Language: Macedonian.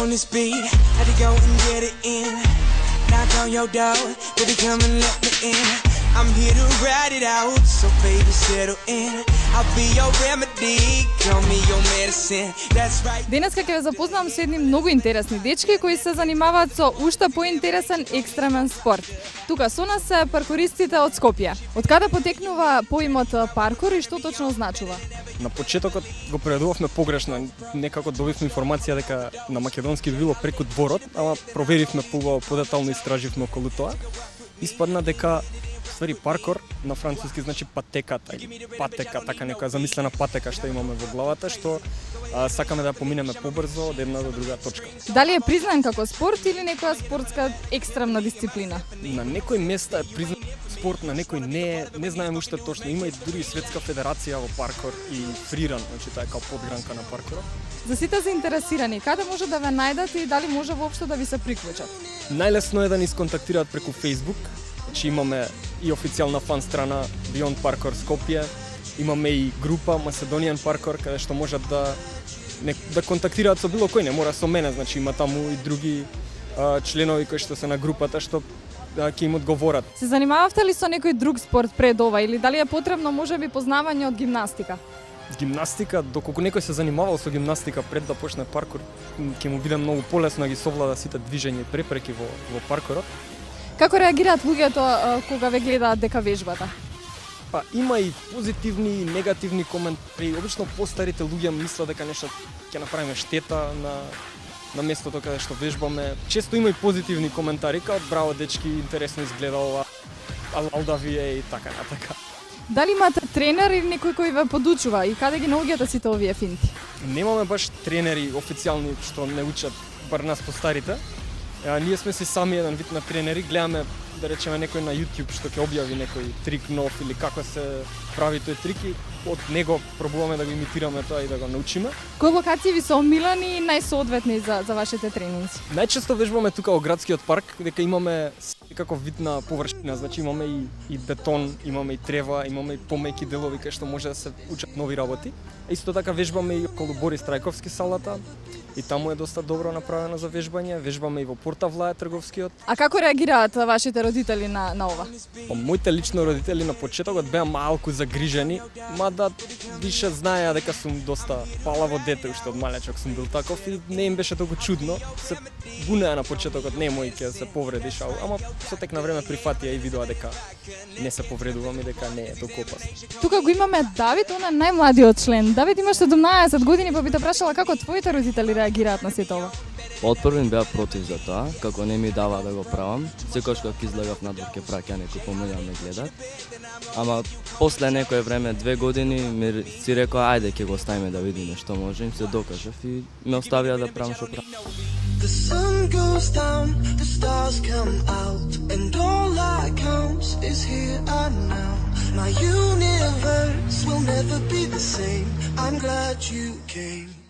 on this beat. Had to go and get it in. Knock on your door, baby, come and let me in. I'm here to ride it out, so baby, settle in. I'll be your remedy, call me your medicine. That's right. Денеска ќе ве запознавам со едни многу интересни дечки кои се занимаваат со уште поинтересен екстремен спорт. Тука со нас се паркуристите од Скопје. Од каде потекнува поимот паркур и што точно означува? На почетокот го преведувавме погрешно, некако добивме информација дека на македонски би било преку дворот, ама проверивме по подетално истраживме околу тоа. Испадна дека ствари паркор на француски значи патеката или патека, така некоја замислена патека што имаме во главата, што а, сакаме да поминеме побрзо од една до друга точка. Дали е признан како спорт или некоја спортска екстремна дисциплина? На некои места е признат спорт, на некои не е, не знаеме уште точно. Има и дури светска федерација во паркор и фриран, значи тоа е како подгранка на паркорот. За сите заинтересирани, каде може да ве најдат и дали може воопшто да ви се приклучат? Најлесно е да ни сконтактираат преку Facebook, значи имаме и официјална фан страна Beyond Parkour Скопје, имаме и група Macedonian Parkour каде што можат да не, да контактираат со било кој, не мора со мене, значи има таму и други а, членови кои што се на групата што да, ќе им одговорат. Се занимававте ли со некој друг спорт пред ова или дали е потребно можеби познавање од гимнастика? Гимнастика, доколку некој се занимавал со гимнастика пред да почне паркур, ќе му биде многу полесно да ги совлада сите движења и препреки во, во паркурот. Како реагираат луѓето кога ве гледаат дека вежбата? Па има и позитивни и негативни коментари. Обично постарите луѓе мислат дека нешто ќе направиме штета на на местото каде што вежбаме. Често има и позитивни коментари, као браво дечки, интересно изгледа ова, ал, ал да вие и така така. Дали имате тренер или некој кој ве подучува и каде ги наоѓате сите овие финти? Немаме баш тренери официјални што не учат бар нас постарите. Ние сме си сами еден вид на тренери, гледаме да речеме некој на YouTube што ќе објави некој трик нов или како се прави тој трик и од него пробуваме да го имитираме тоа и да го научиме. Кои локации ви се омилени и најсоодветни за, за вашите тренинзи? Најчесто вежбаме тука во градскиот парк, дека имаме секако вид на површина, значи имаме и, и бетон, имаме и трева, имаме и помеки делови кај што може да се учат нови работи. Исто така вежбаме и околу Борис Трајковски салата, и таму е доста добро направено за вежбање. Вежбаме и во Порта Влаја трговскиот. А како реагираат вашите родители на, на ова? Па моите лично родители на почетокот беа малку загрижени, мада више знаеа дека сум доста палаво дете уште од малечок сум бил таков и не им беше толку чудно. Се бунеа на почетокот, немој ќе се повредиш, ама со тек на време прифатија и видоа дека не се повредувам и дека не е толку опасно. Тука го имаме Давид, он е најмладиот член. Давид имаш 17 години, па би те прашала како твоите родители реагираат на сето ова? Па од првин беа против за тоа, како не ми дава да го правам. Секојаш кога излегав надвор ќе праќа некој помеѓа да ме гледат. Ама после некое време, две години, ми си рекоа ајде ќе го оставиме да видиме што можем, се докажав и ме оставија да правам што правам. The sun goes down, the stars come out, and all that counts is here and now. My universe will never be the same. I'm glad you came.